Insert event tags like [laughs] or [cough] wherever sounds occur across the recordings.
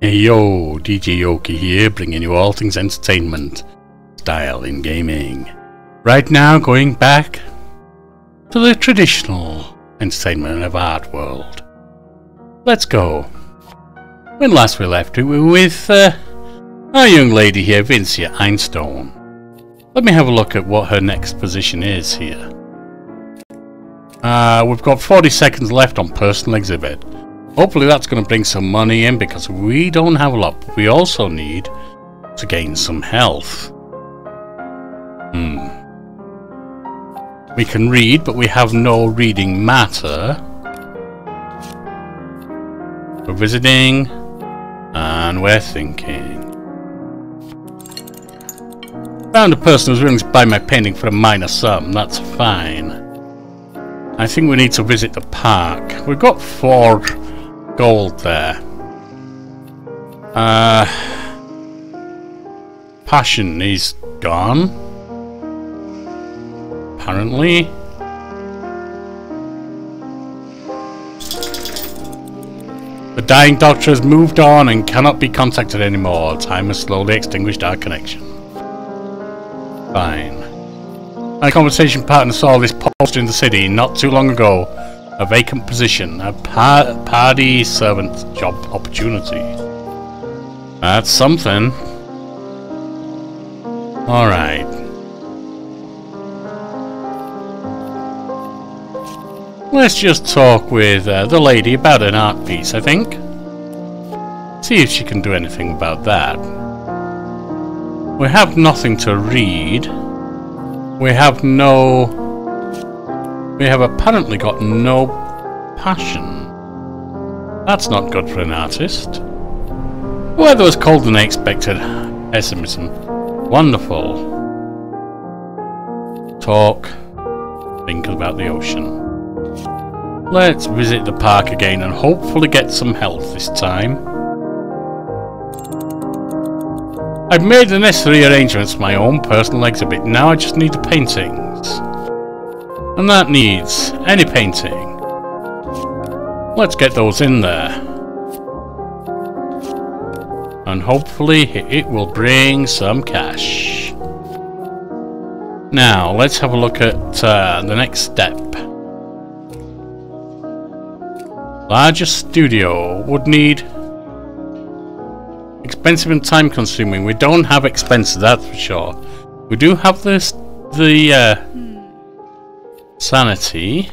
Hey yo, DJ Yorkie here, bringing you all things entertainment, style in gaming. Right now, going back to the traditional entertainment of art world. Let's go. When last we left, we were with uh, our young lady here, Vincia Einstone. Let me have a look at what her next position is here. Uh, we've got 40 seconds left on personal exhibit. Hopefully that's going to bring some money in because we don't have a lot. But we also need to gain some health. Hmm. We can read, but we have no reading matter. We're visiting, and we're thinking. Found a person who's willing to buy my painting for a minor sum. That's fine. I think we need to visit the park. We've got four gold there. Uh, passion is gone. Apparently. The dying doctor has moved on and cannot be contacted anymore. Time has slowly extinguished our connection. Fine. My conversation partner saw this poster in the city not too long ago a vacant position, a par party servant job opportunity. That's something. Alright. Let's just talk with uh, the lady about an art piece, I think. See if she can do anything about that. We have nothing to read. We have no we have apparently got no passion. That's not good for an artist. Weather was colder than I expected. Pessimism. Wonderful. Talk. Think about the ocean. Let's visit the park again and hopefully get some health this time. I've made the necessary arrangements for my own personal exhibit. Now I just need the paintings. And that needs any painting. Let's get those in there. And hopefully it will bring some cash. Now, let's have a look at uh, the next step. Larger studio would need expensive and time consuming. We don't have expenses, that's for sure. We do have this the uh, sanity.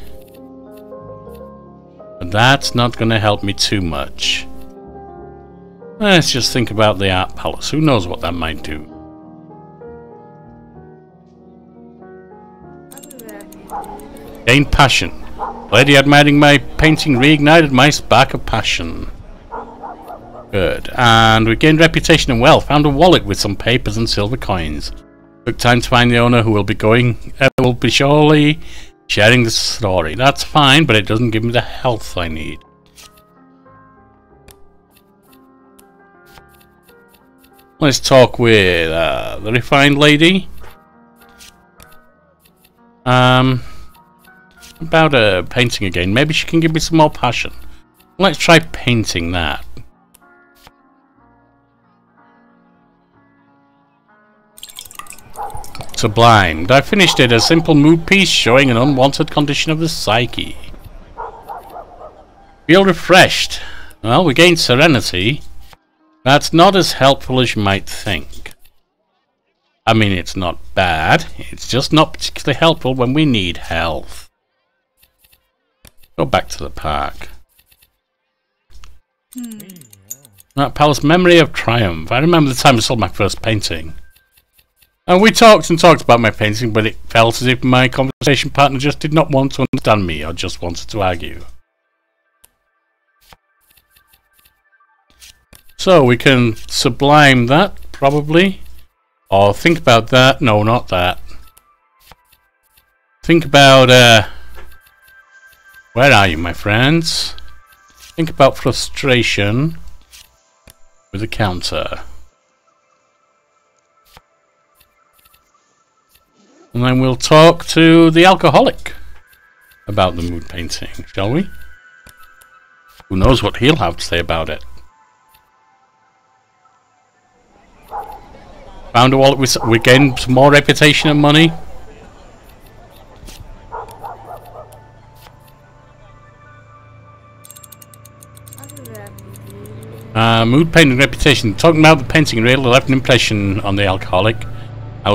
But that's not going to help me too much. Let's just think about the art palace. Who knows what that might do? Gain passion. Lady admiring my painting reignited my spark of passion. Good. And we gained reputation and wealth. Found a wallet with some papers and silver coins. Took time to find the owner who will be going. Uh, will be surely Sharing the story. That's fine, but it doesn't give me the health I need. Let's talk with uh, the refined lady. Um, about uh, painting again. Maybe she can give me some more passion. Let's try painting that. Sublimed. I finished it, a simple mood piece showing an unwanted condition of the psyche. Feel refreshed. Well, we gained serenity. That's not as helpful as you might think. I mean, it's not bad. It's just not particularly helpful when we need health. Go back to the park. Hmm. That palace memory of triumph. I remember the time I saw my first painting. And we talked and talked about my painting, but it felt as if my conversation partner just did not want to understand me or just wanted to argue. So we can sublime that, probably. Or think about that. No, not that. Think about, uh... Where are you, my friends? Think about frustration with a counter. And then we'll talk to the alcoholic about the mood painting, shall we? Who knows what he'll have to say about it. Found a wallet, with, we gained some more reputation and money. Uh, mood painting reputation. Talking about the painting really left an impression on the alcoholic. I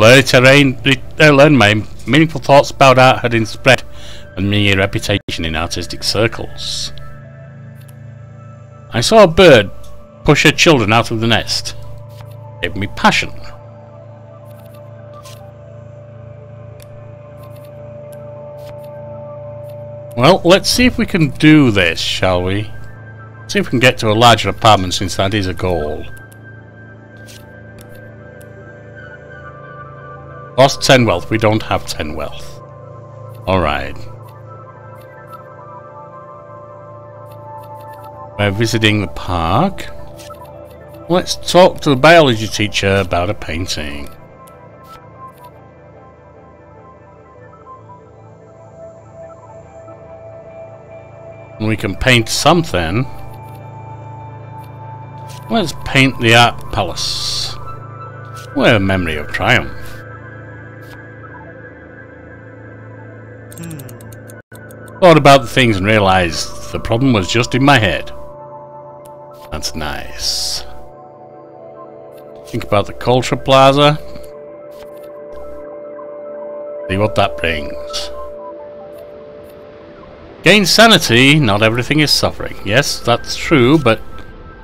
I uh, learned my meaningful thoughts about art had been spread and me a reputation in artistic circles. I saw a bird push her children out of the nest. It Gave me passion. Well, let's see if we can do this, shall we? See if we can get to a larger apartment since that is a goal. Lost 10 wealth. We don't have 10 wealth. Alright. We're visiting the park. Let's talk to the biology teacher about a painting. we can paint something. Let's paint the art palace. What a memory of triumph. Thought about the things and realised the problem was just in my head. That's nice. Think about the culture plaza. See what that brings. Gain sanity, not everything is suffering. Yes, that's true, but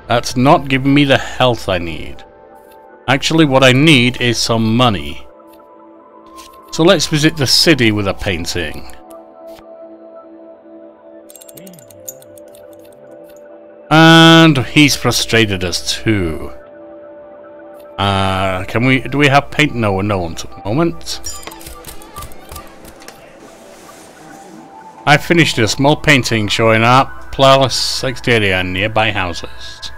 that's not giving me the health I need. Actually, what I need is some money. So let's visit the city with a painting. And he's frustrated us too. Uh, can we, do we have paint? No, no one at the moment. I finished a small painting showing up palace exterior nearby houses.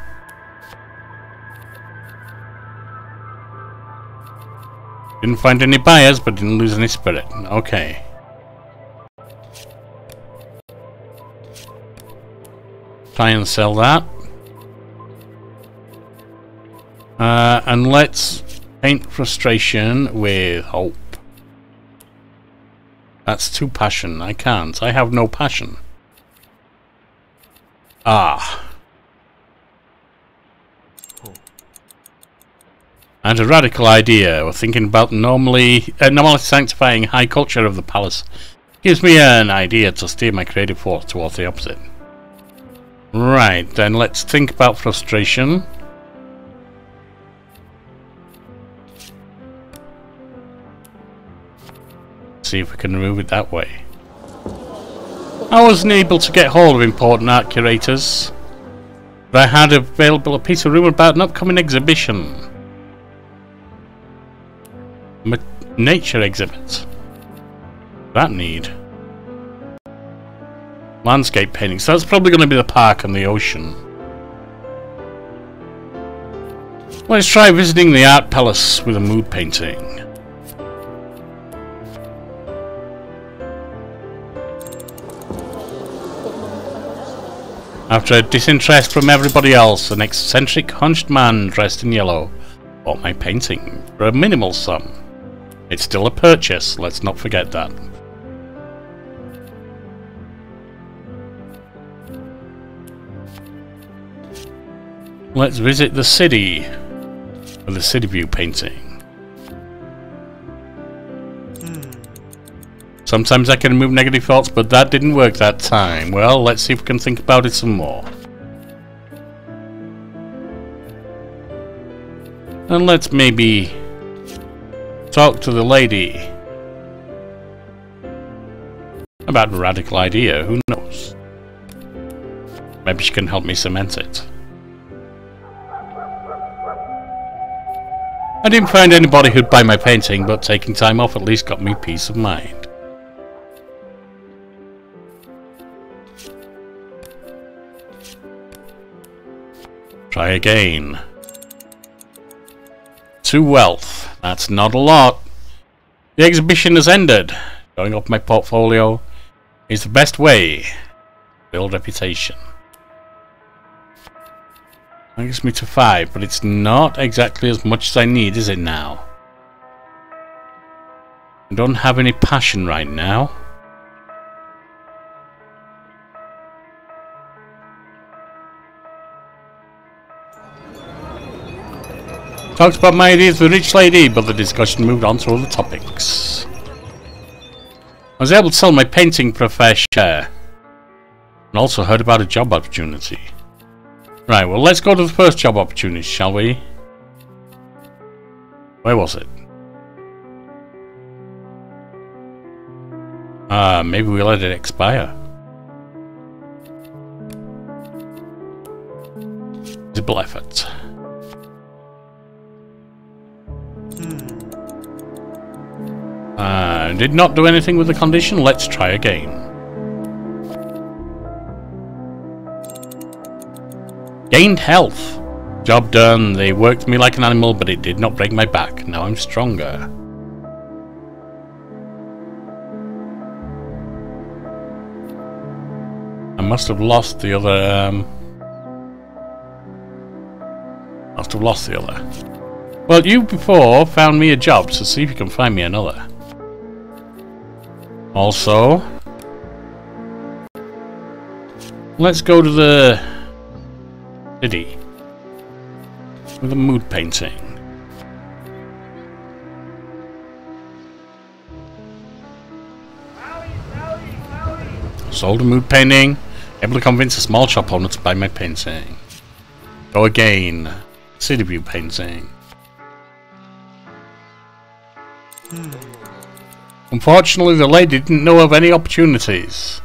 Didn't find any buyers, but didn't lose any spirit. Okay. Try and sell that. Uh, and let's paint frustration with hope. That's too passion. I can't. I have no passion. Ah. And a radical idea. We're thinking about normally, uh, normally sanctifying high culture of the palace. Gives me an idea to steer my creative force towards the opposite. Right, then let's think about frustration. see if we can remove it that way. I wasn't able to get hold of important art curators, but I had available a piece of rumour about an upcoming exhibition. Ma nature exhibit. That need. Landscape painting. So that's probably going to be the park and the ocean. Let's try visiting the art palace with a mood painting. After a disinterest from everybody else, an eccentric hunched man dressed in yellow bought my painting for a minimal sum. It's still a purchase, let's not forget that. Let's visit the city with the city view painting. Hmm. Sometimes I can remove negative thoughts, but that didn't work that time. Well, let's see if we can think about it some more. And let's maybe talk to the lady about a radical idea, who knows? Maybe she can help me cement it. I didn't find anybody who'd buy my painting, but taking time off at least got me peace of mind. Try again. Two wealth. That's not a lot. The exhibition has ended. Going up my portfolio is the best way build reputation. That gets me to five, but it's not exactly as much as I need, is it now? I don't have any passion right now. Talked about my ideas with Rich Lady, but the discussion moved on to other topics. I was able to sell my painting for a fair share. And also heard about a job opportunity. Right, well let's go to the first job opportunity, shall we? Where was it? Ah, uh, maybe we let it expire. Visible effort. Uh, did not do anything with the condition. Let's try again. Gained health. Job done. They worked me like an animal, but it did not break my back. Now I'm stronger. I must have lost the other... Um, must have lost the other. Well, you before found me a job, so see if you can find me another. Also, let's go to the city with a mood painting. Sold a mood painting, able to convince a small shop owner to buy my painting. Go again, city view painting. Hmm. Unfortunately, the lady didn't know of any opportunities.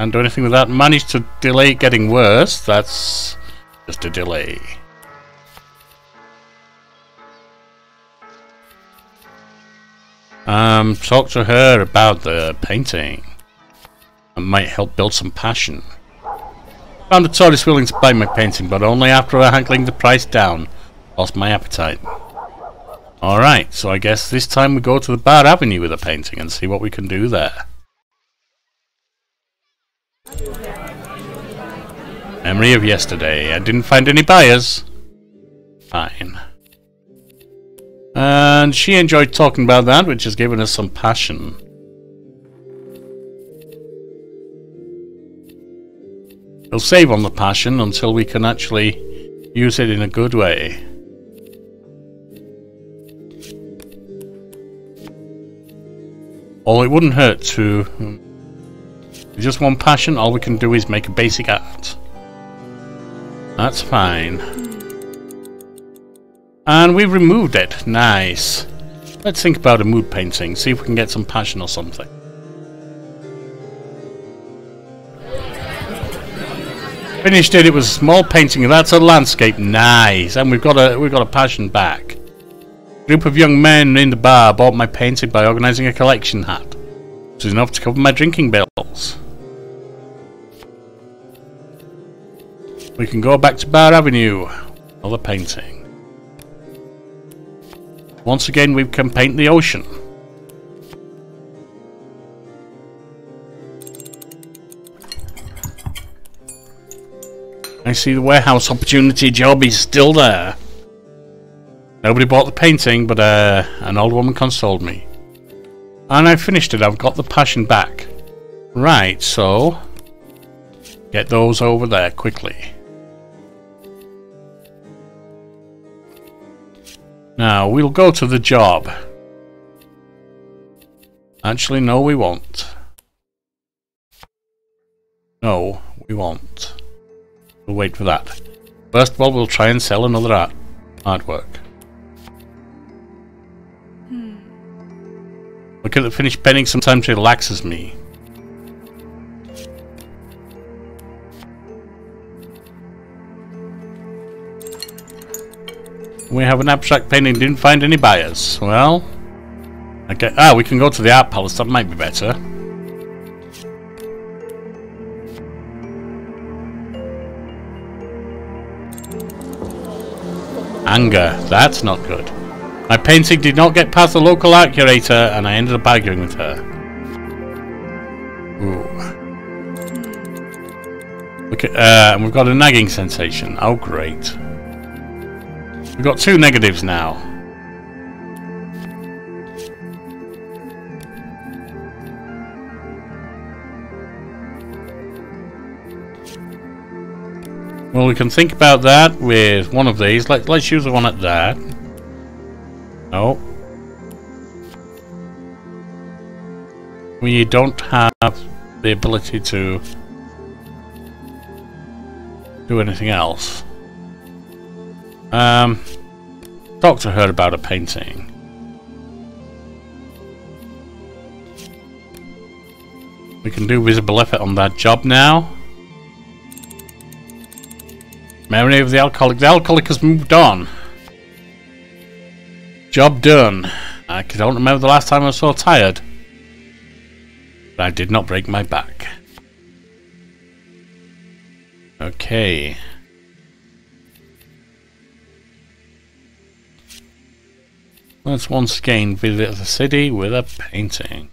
And do anything with that. Managed to delay getting worse. That's just a delay. Um, talk to her about the painting. It might help build some passion. Found a tourist willing to buy my painting, but only after hankling the price down. Lost my appetite. Alright, so I guess this time we go to the Bar Avenue with a painting and see what we can do there. Memory of yesterday. I didn't find any buyers. Fine. And she enjoyed talking about that, which has given us some passion. We'll save on the passion until we can actually use it in a good way. Well, it wouldn't hurt to... just one passion, all we can do is make a basic art. That's fine. And we've removed it. Nice. Let's think about a mood painting, see if we can get some passion or something. Finished it, it was a small painting, that's a landscape. Nice. And we've got a we've got a passion back group of young men in the bar bought my painting by organising a collection hat. Which is enough to cover my drinking bills. We can go back to Bar Avenue. Another painting. Once again we can paint the ocean. I see the warehouse opportunity job is still there. Nobody bought the painting, but uh, an old woman consoled me. And I finished it. I've got the passion back. Right, so... Get those over there quickly. Now, we'll go to the job. Actually, no, we won't. No, we won't. We'll wait for that. First of all, we'll try and sell another art artwork. Hmm. Look at the finished painting sometimes relaxes me. We have an abstract painting, didn't find any buyers. Well, okay. Ah, we can go to the art palace, that might be better. Anger, that's not good. My painting did not get past the local art curator, and I ended up arguing with her. Ooh. Look at, uh, and we've got a nagging sensation. Oh, great. We've got two negatives now. Well, we can think about that with one of these. Let, let's use the one at that. No. We don't have the ability to do anything else. Um, to her about a painting. We can do visible effort on that job now. Memory of the alcoholic. The alcoholic has moved on. Job done. I don't remember the last time I was so tired. But I did not break my back. Okay. Let's once again visit the city with a painting.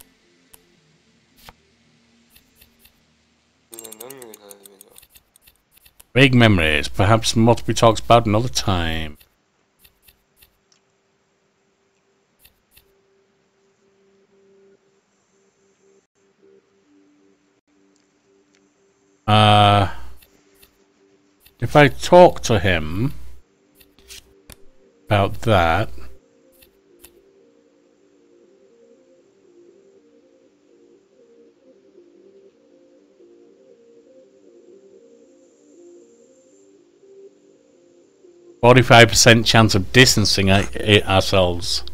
Vague memories, perhaps more to be talked about another time. Uh, if I talk to him about that, Forty-five percent chance of distancing ourselves.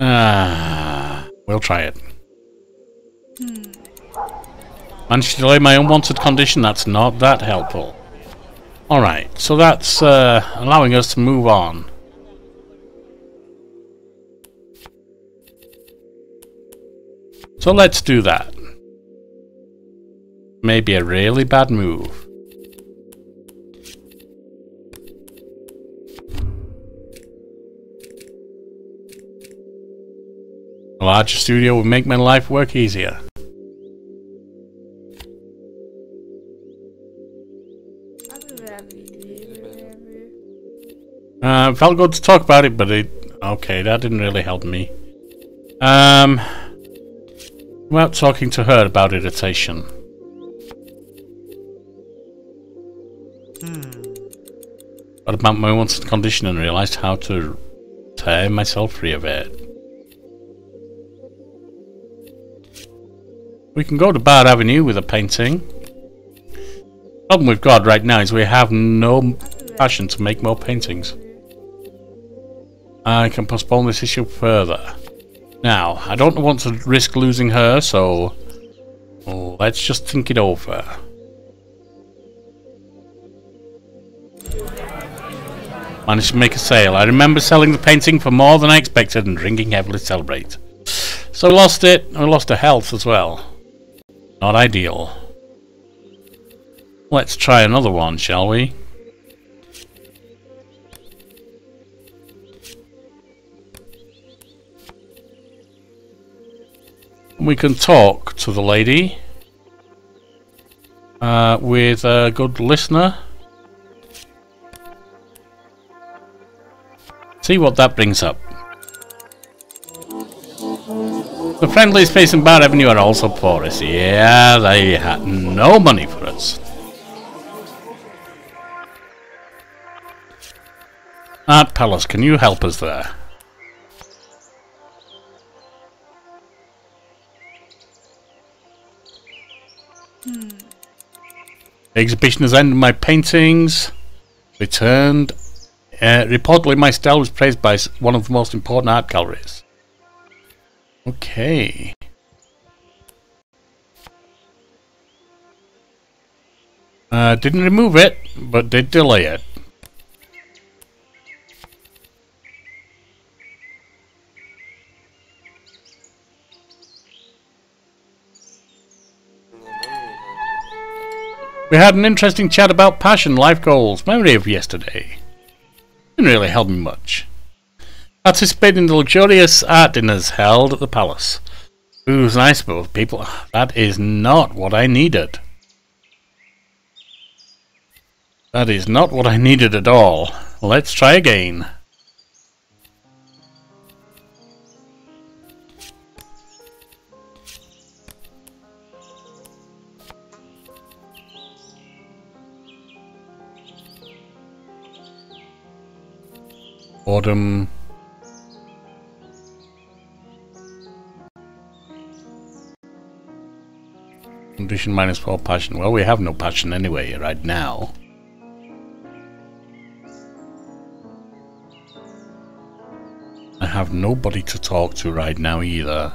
Ah, we'll try it. Managed to delay my unwanted condition, that's not that helpful. Alright, so that's uh, allowing us to move on. So let's do that. Maybe a really bad move. A larger studio would make my life work easier. Uh, felt good to talk about it, but it... Okay, that didn't really help me. Um... About talking to her about irritation. Hmm. What about my once condition and realised how to tear myself free of it. We can go to Bard Avenue with a painting. Problem we've got right now is we have no passion to make more paintings. I can postpone this issue further. Now, I don't want to risk losing her, so let's just think it over. Managed to make a sale. I remember selling the painting for more than I expected and drinking heavily to celebrate. So lost it. I lost her health as well. Not ideal. Let's try another one, shall we? we can talk to the lady uh, with a good listener. See what that brings up. The friendlies facing Bard Avenue are also porous. Yeah, they had no money for us. Art Palace, can you help us there? The exhibition has ended my paintings. Returned. Uh, reportedly, my style was praised by one of the most important art galleries. Okay. Uh, didn't remove it, but did delay it. We had an interesting chat about passion, life goals, memory of yesterday. Didn't really help me much. Participating in the luxurious art dinners held at the palace. Food was nice, but people, that is not what I needed. That is not what I needed at all. Let's try again. Autumn Condition minus 4 passion. Well, we have no passion anyway right now. I have nobody to talk to right now either.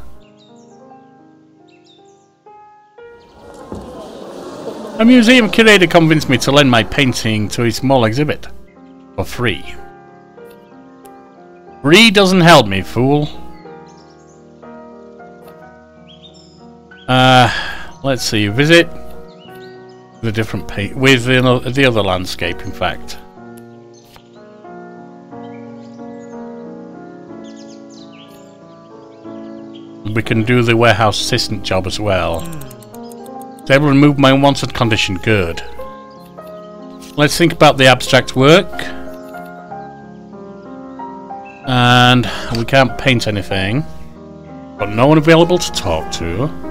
A museum curator convinced me to lend my painting to a small exhibit. For free. Free doesn't help me, fool. Uh, let's see. Visit the different paint with the, the other landscape. In fact. We can do the warehouse assistant job as well. Hmm. They will remove my unwanted condition. Good. Let's think about the abstract work. And we can't paint anything. Got no one available to talk to.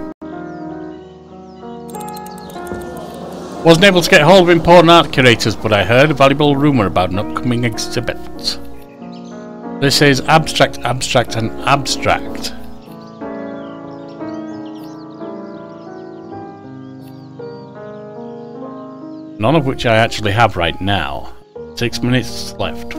Wasn't able to get hold of important art curators, but I heard a valuable rumour about an upcoming exhibit. This is abstract, abstract, and abstract. None of which I actually have right now. Six minutes left.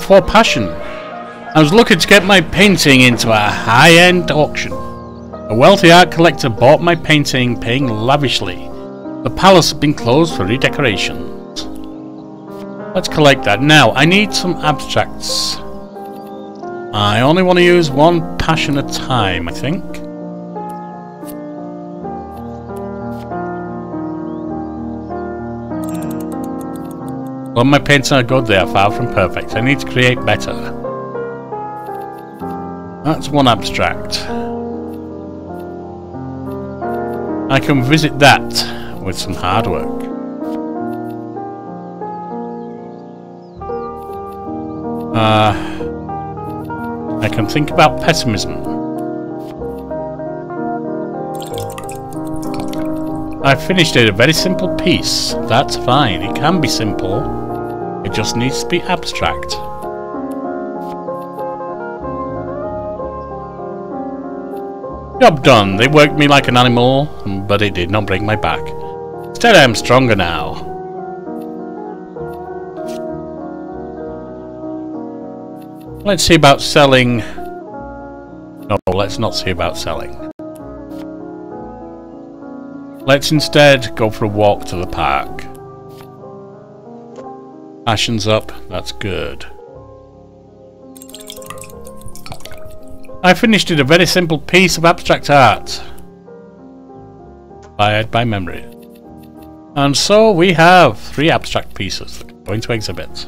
For passion. I was looking to get my painting into a high-end auction. A wealthy art collector bought my painting, paying lavishly. The palace has been closed for redecorations. Let's collect that. Now, I need some abstracts. I only want to use one passion at a time, I think. My paints are good, they are far from perfect. I need to create better. That's one abstract. I can visit that with some hard work. Uh, I can think about pessimism. I finished it a very simple piece. That's fine. It can be simple. It just needs to be abstract. Job done. They worked me like an animal, but it did not break my back. Instead, I am stronger now. Let's see about selling... No, let's not see about selling. Let's instead go for a walk to the park. Passion's up, that's good. I finished it a very simple piece of abstract art. Inspired by memory. And so we have three abstract pieces going to exhibit.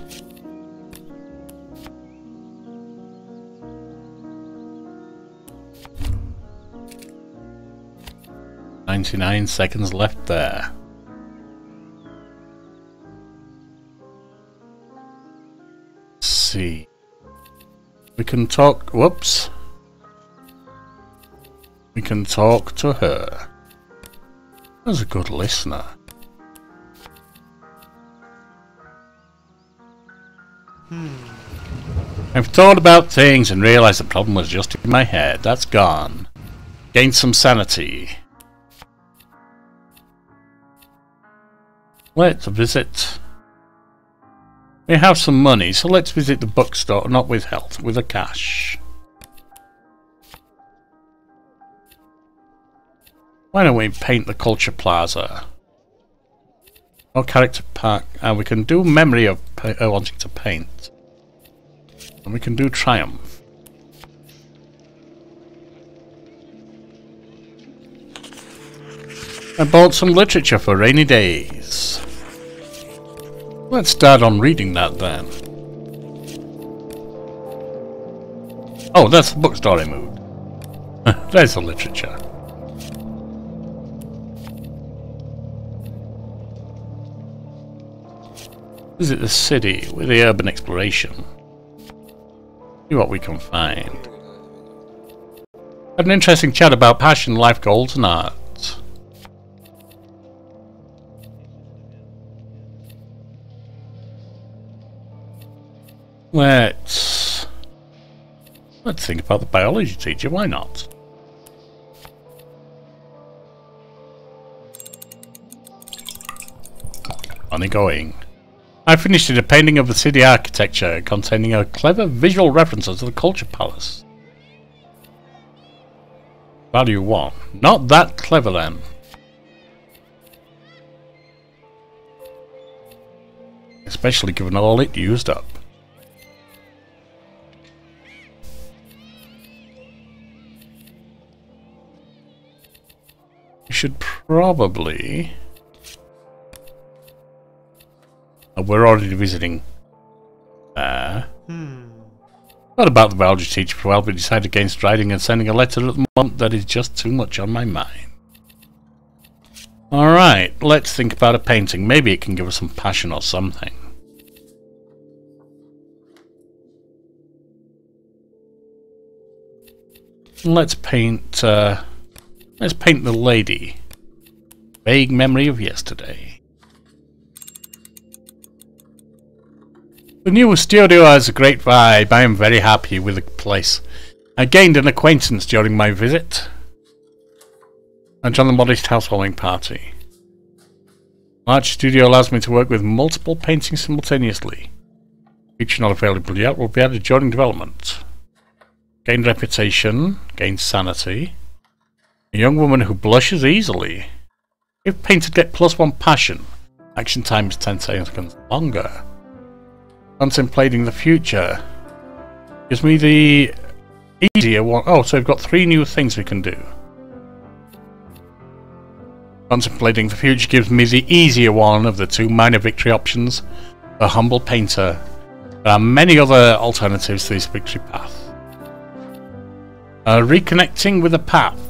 Ninety-nine seconds left there. See. We can talk. Whoops. We can talk to her. As a good listener. Hmm. I've thought about things and realised the problem was just in my head. That's gone. Gained some sanity. Let's visit. We have some money, so let's visit the bookstore, not with health, with a cash. Why don't we paint the Culture Plaza? Or character park. And we can do memory of uh, wanting to paint. And we can do Triumph. I bought some literature for rainy days. Let's start on reading that then. Oh, that's the bookstore I moved. [laughs] There's the literature. Visit the city with the urban exploration. See what we can find. Had an interesting chat about passion, life goals, and art. Let's let's think about the biology teacher. Why not? Only going. I finished a painting of the city architecture containing a clever visual reference to the culture palace. Value 1. Not that clever then. Especially given all it used up. Should probably... Oh, we're already visiting there. Hmm. What about the biology teacher for helping decided against writing and sending a letter at the moment? That is just too much on my mind. Alright, let's think about a painting. Maybe it can give us some passion or something. Let's paint... Uh, Let's paint the lady. Vague memory of yesterday. The new studio has a great vibe. I am very happy with the place. I gained an acquaintance during my visit. I joined the modest housewarming party. Large studio allows me to work with multiple paintings simultaneously. Each not available yet will be added during development. Gain reputation, gain sanity. A young woman who blushes easily. If painted get plus one passion, action time is 10 seconds longer. Contemplating the future gives me the easier one. Oh, so we've got three new things we can do. Contemplating the future gives me the easier one of the two minor victory options. The humble painter. There are many other alternatives to this victory path. Uh, reconnecting with the path.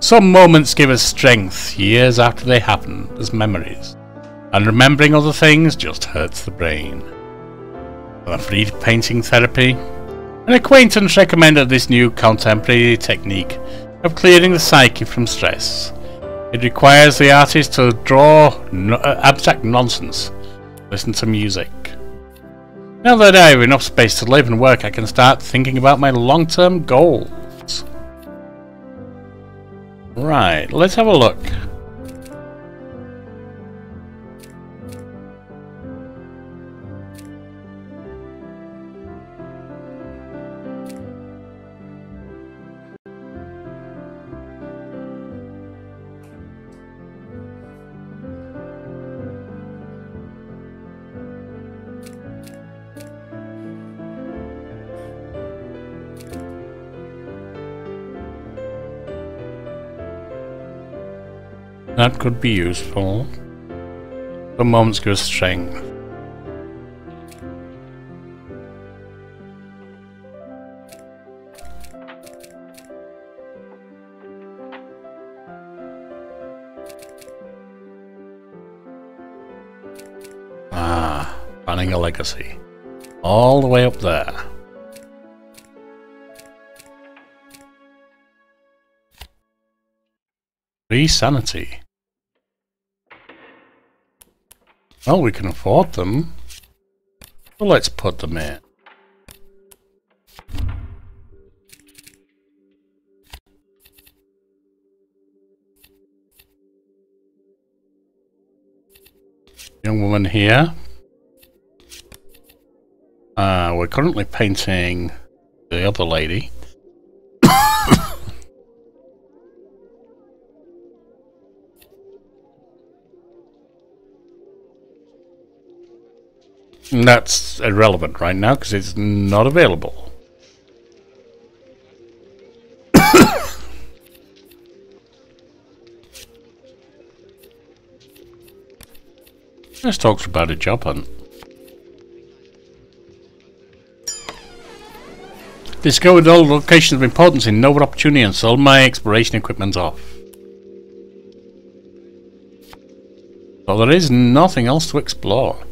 Some moments give us strength years after they happen as memories, and remembering other things just hurts the brain. A free painting therapy, an acquaintance recommended this new contemporary technique of clearing the psyche from stress. It requires the artist to draw no uh, abstract nonsense, listen to music. Now that I have enough space to live and work, I can start thinking about my long-term goals. Right, let's have a look. That could be useful. The moments give strength. Ah, planning a legacy. All the way up there. Free sanity. Well, we can afford them. Well, let's put them in. Young woman here. Uh, we're currently painting the other lady. That's irrelevant right now because it's not available. [coughs] Let's talk about a job hunt. Discovered all locations of importance in Nova Opportunity and sold my exploration equipment off. So there is nothing else to explore.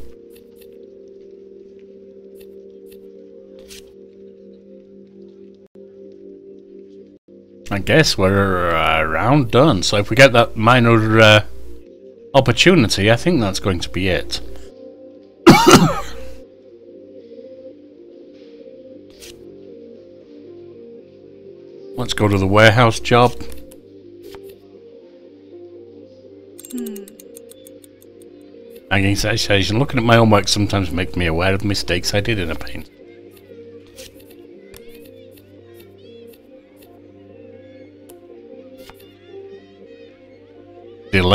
I guess we're uh, around done. So if we get that minor uh, opportunity, I think that's going to be it. [coughs] Let's go to the warehouse job. Hmm. Again, looking at my own work sometimes makes me aware of mistakes I did in a paint.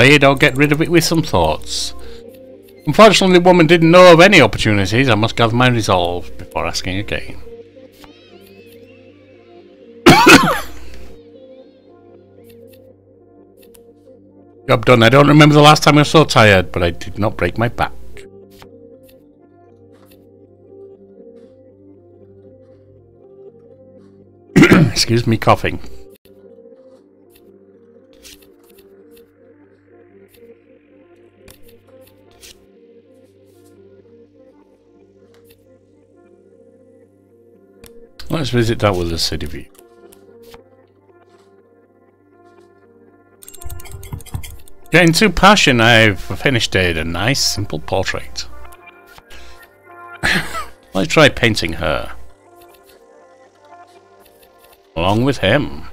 It or get rid of it with some thoughts. Unfortunately, the woman didn't know of any opportunities. I must gather my resolve before asking again. [coughs] Job done. I don't remember the last time I was so tired, but I did not break my back. [coughs] Excuse me coughing. Let's visit that with a city view. Getting too passionate, I've finished. A nice, simple portrait. [laughs] Let's try painting her. Along with him.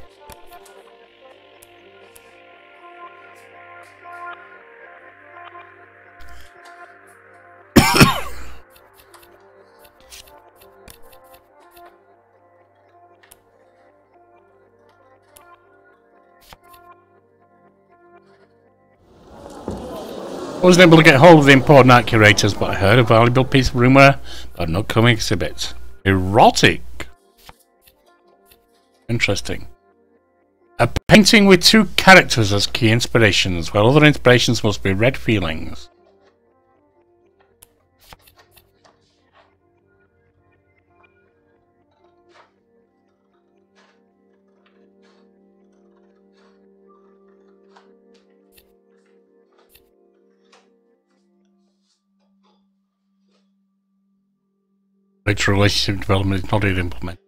Wasn't able to get hold of the important art curators, but I heard a valuable piece of rumour about an upcoming exhibit. Erotic. Interesting. A painting with two characters as key inspirations, while other inspirations must be red feelings. Later relationship development is not yet implemented.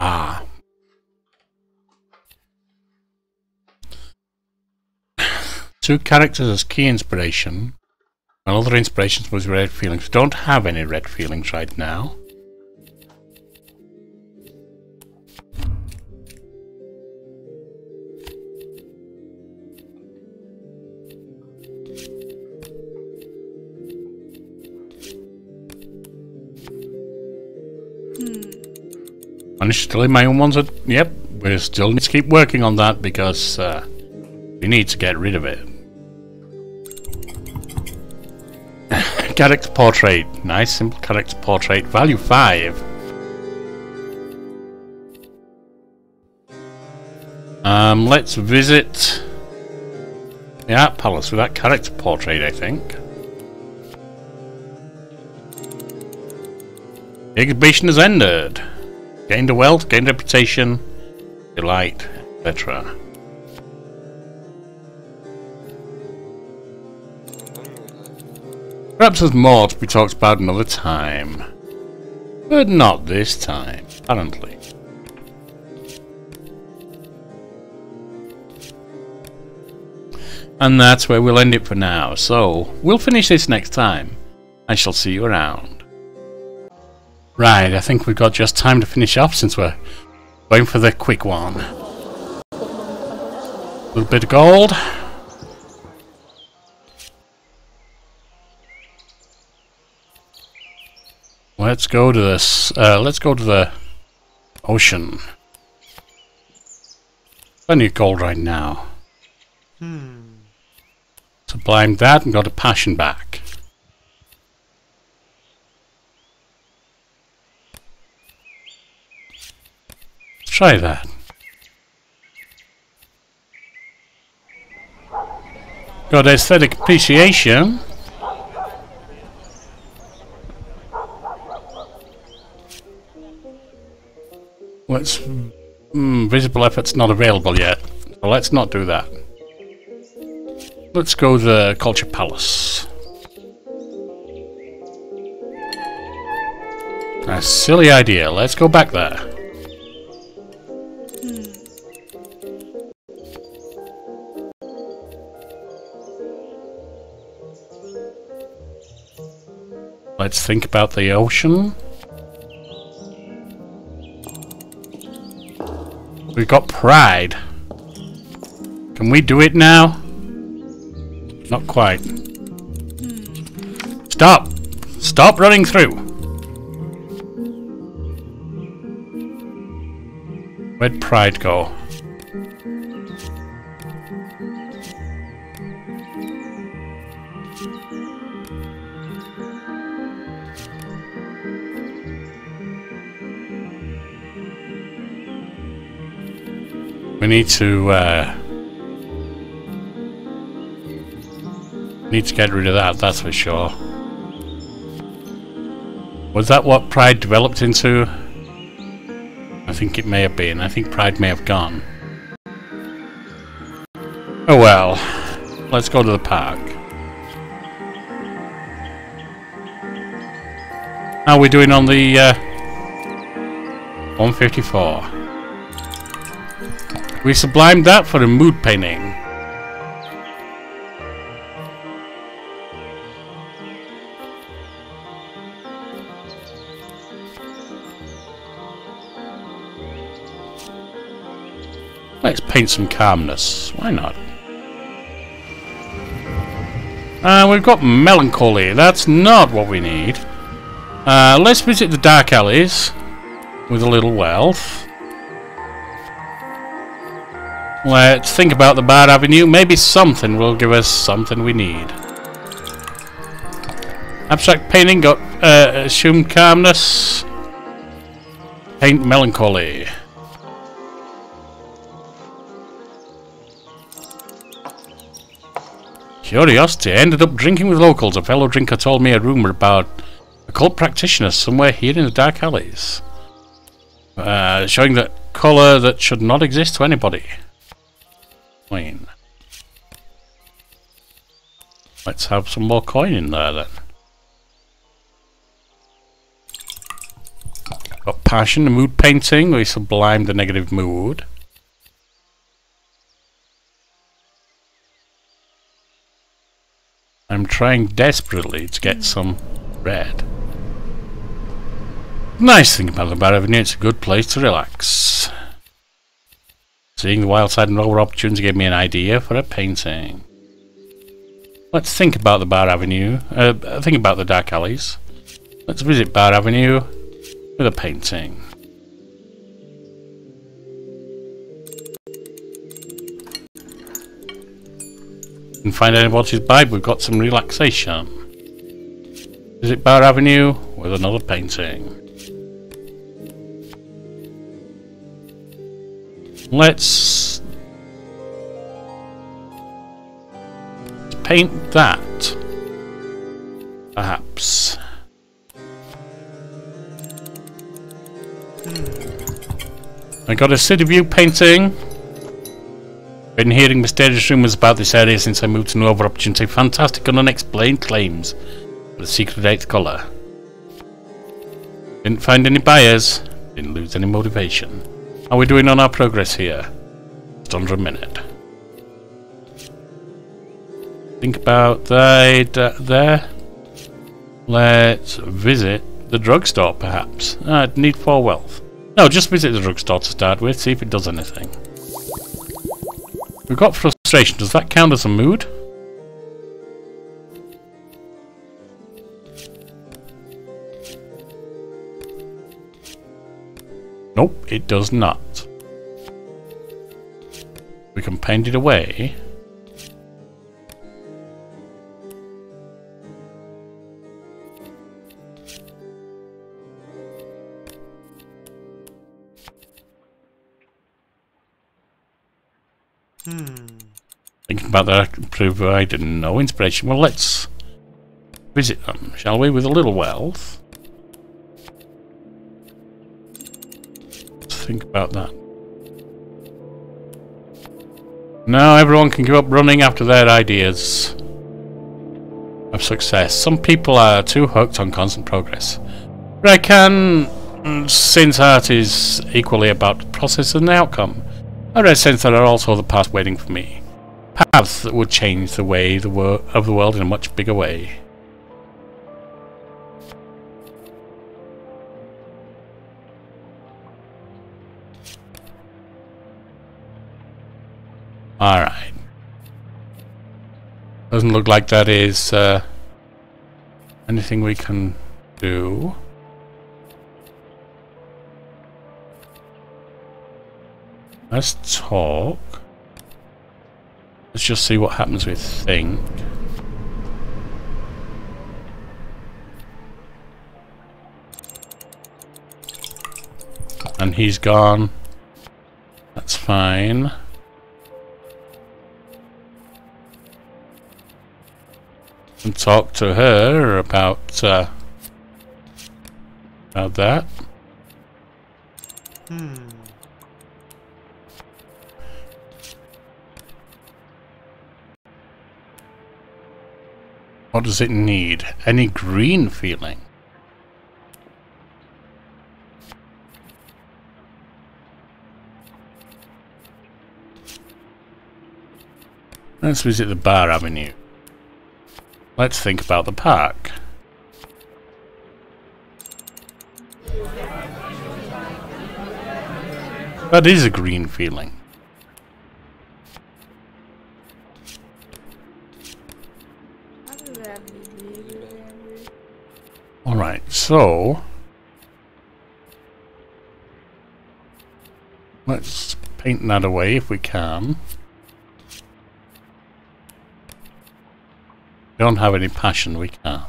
Ah. Two characters as key inspiration. And other inspirations was red feelings. Don't have any red feelings right now. Managed in my own ones. At, yep, we still need to keep working on that because uh, we need to get rid of it. [sighs] character portrait. Nice, simple character portrait. Value 5. Um, let's visit the art palace with that character portrait, I think. Exhibition has ended. Gained a wealth, gained reputation, delight, etc. Perhaps there's more to be talked about another time. But not this time, apparently. And that's where we'll end it for now. So, we'll finish this next time. I shall see you around. Right, I think we've got just time to finish off since we're going for the quick one. A little bit of gold. Let's go to this. Uh, let's go to the ocean. Plenty of gold right now. Hmm. Sublime that and got a passion back. Try that. Got aesthetic appreciation. Let's... Mm, visible effort's not available yet. So let's not do that. Let's go to the Culture Palace. A silly idea. Let's go back there. Let's think about the ocean. We've got pride. Can we do it now? Not quite. Stop! Stop running through! Where'd pride go? Need to uh, need to get rid of that, that's for sure. Was that what Pride developed into? I think it may have been. I think Pride may have gone. Oh well. Let's go to the park. How are we doing on the uh, 154? We sublimed that for a mood painting. Let's paint some calmness. Why not? Uh, we've got melancholy. That's not what we need. Uh, let's visit the dark alleys with a little wealth. Let's think about the Bar Avenue. Maybe something will give us something we need. Abstract painting got uh, assumed calmness. Paint melancholy. Curiosity. Ended up drinking with locals. A fellow drinker told me a rumour about occult practitioners somewhere here in the dark alleys. Uh, showing that colour that should not exist to anybody. Coin. Let's have some more coin in there then. Got passion, the mood painting, we sublime the negative mood. I'm trying desperately to get some red. Nice thing about the Bar Avenue, it's a good place to relax. Seeing the wild side and lower opportunity gave me an idea for a painting. Let's think about the Bar Avenue, uh, think about the dark alleys. Let's visit Bar Avenue with a painting. And find anybody's vibe, we've got some relaxation. Visit Bar Avenue with another painting. Let's paint that. Perhaps. Hmm. I got a city view painting. Been hearing mysterious rumours about this area since I moved to Nova Opportunity. Fantastic and unexplained claims the secret eighth colour. Didn't find any buyers. Didn't lose any motivation. How are we doing on our progress here? Just under a minute. Think about that uh, there. Let's visit the drugstore, perhaps. I'd need four wealth. No, just visit the drugstore to start with, see if it does anything. We've got frustration. Does that count as a mood? Nope, it does not. We can paint it away. Hmm. Thinking about that provided no inspiration. Well, let's visit them, shall we, with a little wealth. Think about that. Now everyone can give up running after their ideas of success. Some people are too hooked on constant progress. But I can, mm, since art is equally about the process and the outcome, I read sense there are also the paths waiting for me. Paths that would change the way the of the world in a much bigger way. Alright. Doesn't look like that is uh, anything we can do. Let's talk. Let's just see what happens with think. And he's gone. That's fine. And talk to her about uh, about that. Hmm. What does it need? Any green feeling? Let's visit the Bar Avenue. Let's think about the park. That is a green feeling. Alright, so... Let's paint that away if we can. Don't have any passion, we can't.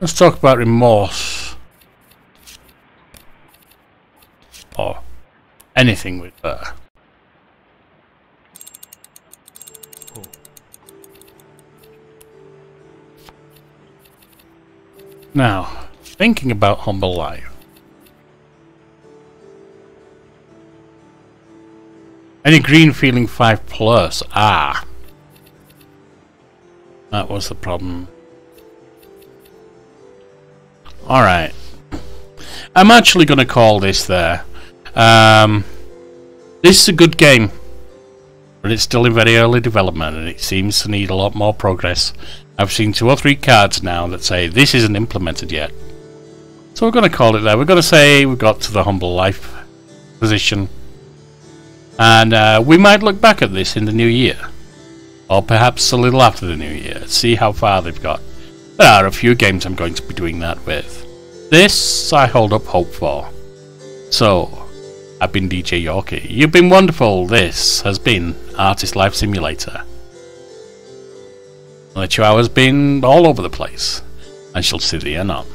Let's talk about remorse. Or anything with her. Now, thinking about humble life. Any green feeling 5 plus? Ah. That was the problem. Alright. I'm actually going to call this there. Um, this is a good game. But it's still in very early development and it seems to need a lot more progress. I've seen two or three cards now that say this isn't implemented yet. So we're going to call it there. We're going to say we got to the humble life position. And uh, we might look back at this in the new year or perhaps a little after the new year, see how far they've got. There are a few games I'm going to be doing that with. This I hold up hope for. So, I've been DJ Yorkie. You've been wonderful. This has been Artist Life Simulator. The two hours been all over the place. I shall see you anon.